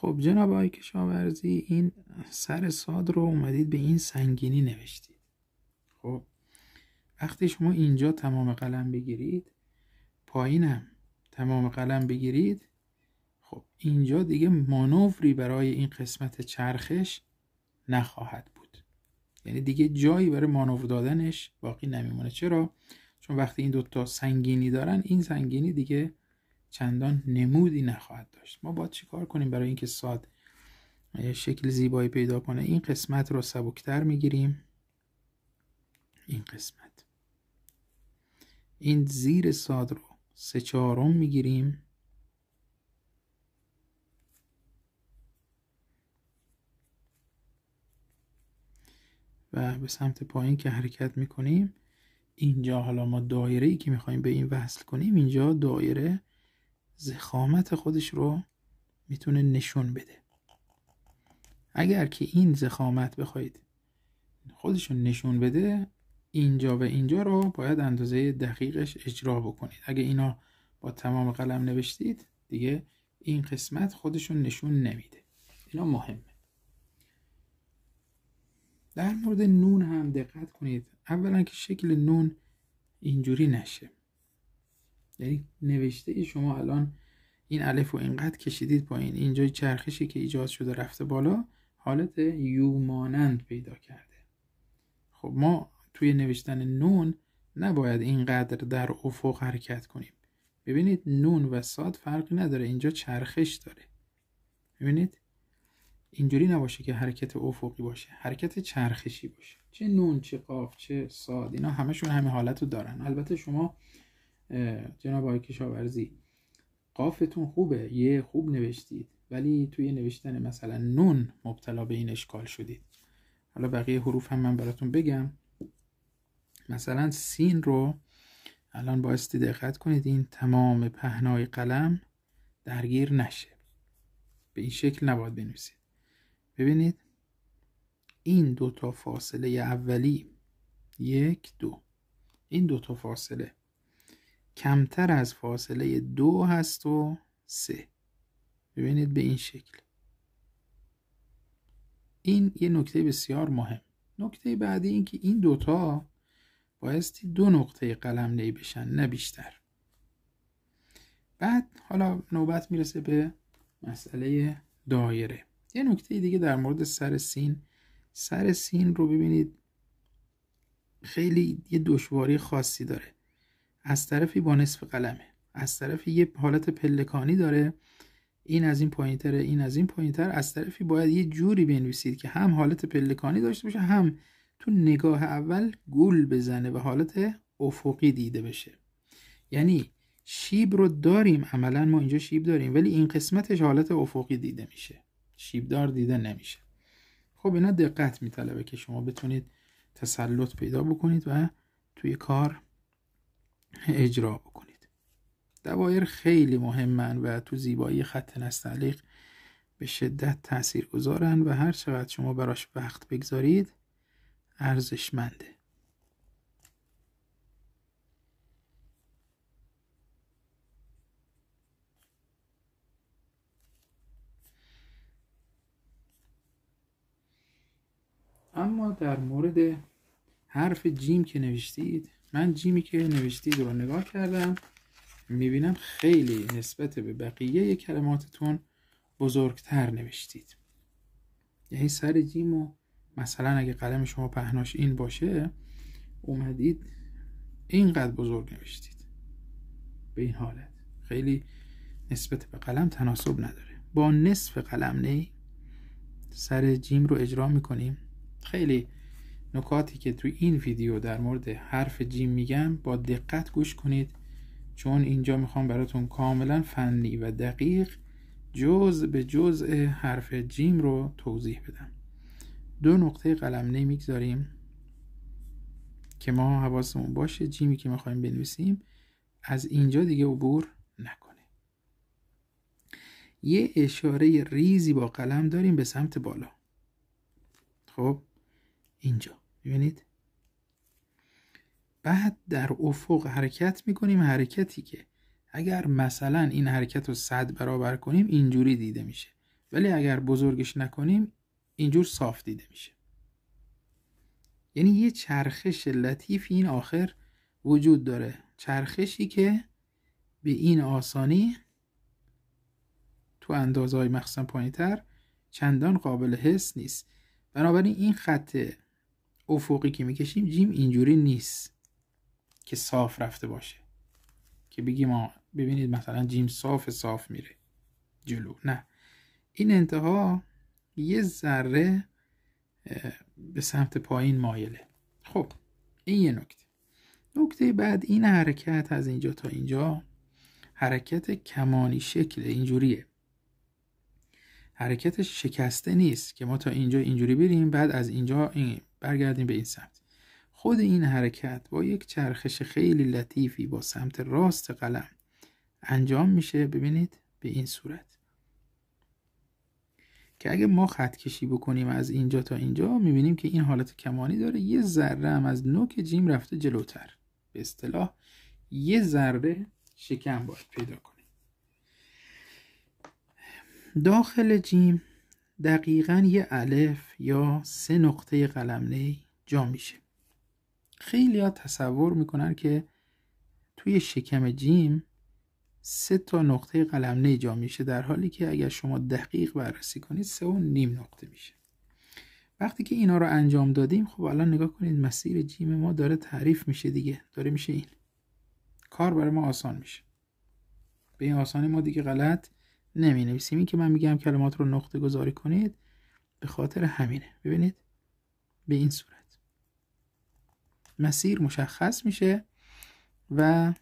خب جناب آقای کشاورزی این سر ساد رو اومدید به این سنگینی نوشتید. خب وقتی شما اینجا تمام قلم بگیرید پایینم تمام قلم بگیرید خب اینجا دیگه مانوری برای این قسمت چرخش نخواهد بود. یعنی دیگه جایی برای مانور دادنش باقی نمیمونه. چرا؟ چون وقتی این دوتا سنگینی دارن این سنگینی دیگه چندان نمودی نخواهد داشت. ما باید چیکار کنیم برای اینکه ساد شکل زیبایی پیدا کنه؟ این قسمت رو سبکتر می‌گیریم. این قسمت. این زیر ساد رو سه چهارم می‌گیریم. و به سمت پایین که حرکت می‌کنیم اینجا حالا ما دایره ای که می‌خوایم به این وصل کنیم اینجا دایره زخامت خودش رو می‌تونه نشون بده. اگر که این زخامت بخواید خودش رو نشون بده اینجا و اینجا رو باید اندازه دقیقش اجرا بکنید. اگه اینا با تمام قلم نوشتید دیگه این قسمت خودشون نشون نمیده. اینا مهمه. در مورد نون هم دقت کنید. اولا که شکل نون اینجوری نشه. یعنی نوشته شما الان این الف رو اینقدر کشیدید پایین اینجا چرخشی که ایجاد شده رفته بالا حالت یو مانند پیدا کرده. خب ما توی نوشتن نون نباید اینقدر در افق حرکت کنیم. ببینید نون و ساد فرقی نداره اینجا چرخش داره. ببینید؟ اینجوری نباشه که حرکت افقی باشه حرکت چرخشی باشه. چه نون چه قاف چه ساد اینا همشون همه حالت رو دارن. البته شما جناب آقای کشاورزی قافتون خوبه؟ یه خوب نوشتید. ولی توی نوشتن مثلا نون مبتلا به این اشکال شدید. حالا بقیه حروف هم من براتون بگم. مثلا سین رو الان بایستی دقت کنید این تمام پهنای قلم درگیر نشه. به این شکل نباید بنویسید. ببینید این دو تا فاصله اولی یک دو. این دو تا فاصله کمتر از فاصله دو هست و سه. ببینید به این شکل. این یه نکته بسیار مهم. نکته بعدی این که این دوتا بایستی دو نقطه قلم نی بشن نه بیشتر. بعد حالا نوبت می‌رسه به مسئله دایره. یه نکته دیگه در مورد سر سین. سر سین رو ببینید خیلی یه دشواری خاصی داره. از طرفی با نصف قلمه. از طرفی یه حالت پلکانی داره. این از این پایینتره این از این پایینتر. از طرفی باید یه جوری بنویسید که هم حالت پلکانی داشته باشه هم تو نگاه اول گول بزنه و حالت افقی دیده بشه. یعنی شیب رو داریم عملا ما اینجا شیب داریم ولی این قسمتش حالت افقی دیده میشه. شیبدار دیده نمیشه. خب اینا دقت میطلبه که شما بتونید تسلط پیدا بکنید و توی کار اجرا بکنید. دوایر خیلی مهمن و تو زیبایی خط نستعلیق به شدت تاثیر گذارن و هر چقدر شما براش وقت بگذارید ارزشمنده. اما در مورد حرف جیم که نوشتید من جیمی که نوشتید رو نگاه کردم می‌بینم خیلی نسبت به بقیه کلماتتون بزرگتر نوشتید. یعنی سر جیم و مثلا اگه قلم شما پهناش این باشه اومدید اینقدر بزرگ نوشتید. به این حالت. خیلی نسبت به قلم تناسب نداره. با نصف قلم نی سر جیم رو اجرا می‌کنیم. خیلی نکاتی که توی این ویدیو در مورد حرف جیم میگم با دقت گوش کنید چون اینجا می‌خوام براتون کاملا فنی و دقیق جز به جزء حرف جیم رو توضیح بدم. دو نقطه قلم می‌گذاریم که ما حواسمون باشه جیمی که می‌خوایم بنویسیم. از اینجا دیگه عبور نکنه. یه اشاره ریزی با قلم داریم به سمت بالا. خب اینجا. ببینید. بعد در افق حرکت می‌کنیم حرکتی که اگر مثلا این حرکت رو صد برابر کنیم اینجوری دیده میشه. ولی اگر بزرگش نکنیم اینجور صاف دیده میشه. یعنی یه چرخش لطیف این آخر وجود داره. چرخشی که به این آسانی تو اندازهای مخصوصا پایینتر چندان قابل حس نیست. بنابراین این خط افقی که می‌کشیم جیم اینجوری نیست که صاف رفته باشه. که بگیم ما ببینید مثلا جیم صاف صاف میره جلو. نه. این انتها یه ذره به سمت پایین مایله. خب این یه نکته. نکته بعد این حرکت از اینجا تا اینجا حرکت کمانی شکل اینجوریه. حرکت شکسته نیست که ما تا اینجا اینجوری بریم بعد از اینجا این برگردیم به این سمت. خود این حرکت با یک چرخش خیلی لطیفی با سمت راست قلم انجام میشه. ببینید به این صورت. که اگه ما خط کشی بکنیم از اینجا تا اینجا می‌بینیم که این حالت کمانی داره. یه ذره هم از نوک جیم رفته جلوتر. به اصطلاح یه ذره شکم باید پیدا کنیم. داخل جیم دقیقا یه الف یا سه نقطه قلم جا میشه. خیلی ها تصور می‌کنن که توی شکم جیم سه تا نقطه قلم جا میشه در حالی که اگر شما دقیق بررسی کنید سه و نیم نقطه میشه. وقتی که اینا رو انجام دادیم خب الان نگاه کنید مسیر جیم ما داره تعریف میشه دیگه داره میشه این. کار برای ما آسان میشه. به این آسانی ما دیگه غلط نمی نویسیم این که من میگم کلمات رو نقطه گذاری کنید به خاطر همینه. ببینید؟ به این صورت. مسیر مشخص میشه و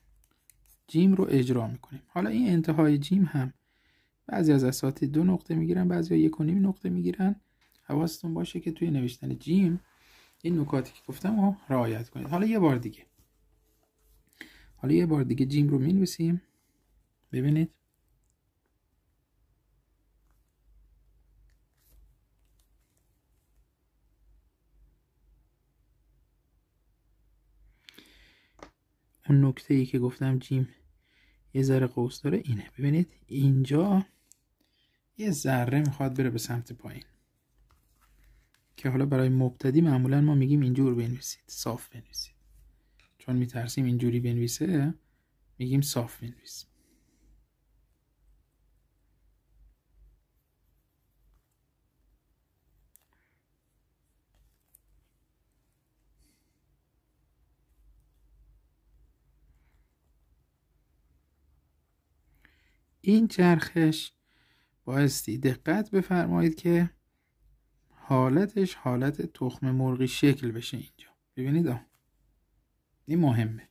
جیم رو اجرا می‌کنیم. حالا این انتهای جیم هم بعضی از اساتید دو نقطه می‌گیرن بعضی ها یک و نیم نقطه می‌گیرن. حواستون باشه که توی نوشتن جیم این نکاتی که گفتم رو رعایت کنید. حالا یه بار دیگه. حالا یه بار دیگه جیم رو می‌نویسیم. ببینید؟ اون نکته ای که گفتم جیم یه ذره قوس داره اینه. ببینید اینجا یه ذره می‌خواد بره به سمت پایین. که حالا برای مبتدی معمولا ما میگیم اینجور بنویسید صاف بنویسید. چون میترسیم اینجوری بنویسه میگیم صاف بنویس این چرخش بایستی دقت بفرمایید که حالتش حالت تخم مرغی شکل بشه اینجا. ببینید این مهمه.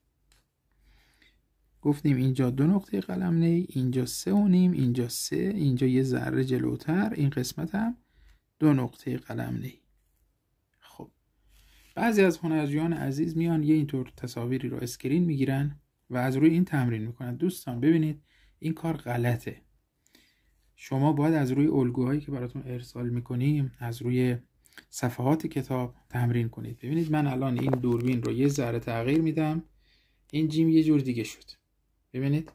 گفتیم اینجا دو نقطه قلم نی اینجا سه و نیم اینجا سه اینجا یه ذره جلوتر این قسمت هم دو نقطه قلم نی خب. بعضی از هنرجویان عزیز میان یه اینطور تصاویری رو اسکرین می‌گیرن و از روی این تمرین می‌کنن. دوستان ببینید این کار غلطه. شما باید از روی الگوهایی که براتون ارسال می‌کنیم از روی صفحات کتاب تمرین کنید. ببینید من الان این دوربین رو یه ذره تغییر میدم این جیم یه جور دیگه شد. ببینید؟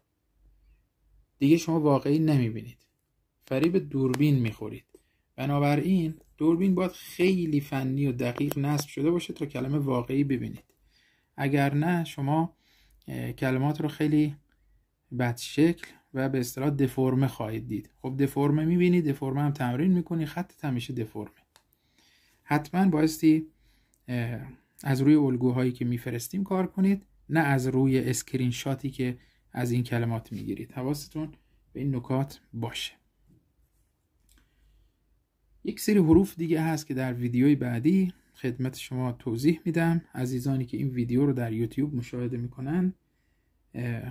دیگه شما واقعی نمی‌بینید. فریب دوربین می‌خورید. بنابراین دوربین باید خیلی فنی و دقیق نصب شده باشه تا کلمه واقعی ببینید. اگر نه شما کلمات رو خیلی بد شکل و به اصطلاح دفرمه خواهید دید. خب دفرمه می‌بینید دفرمه هم تمرین می‌کنی خط همیشه دفرمه حتما بایستی از روی الگوهایی که میفرستیم کار کنید نه از روی اسکرین شاتی که از این کلمات می‌گیرید. حواستون به این نکات باشه. یک سری حروف دیگه هست که در ویدیوی بعدی خدمت شما توضیح میدم. عزیزانی که این ویدیو رو در یوتیوب مشاهده می‌کنن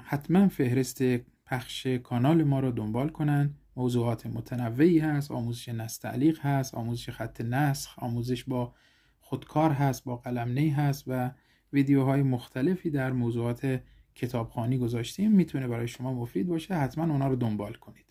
حتما فهرست پخش کانال ما رو دنبال کنن. موضوعات متنوعی هست آموزش نستعلیق هست آموزش خط نسخ آموزش با خودکار هست با قلم نی هست و ویدیوهای مختلفی در موضوعات کتابخانی گذاشتیم. می‌تونه برای شما مفید باشه. حتما اونا رو دنبال کنید.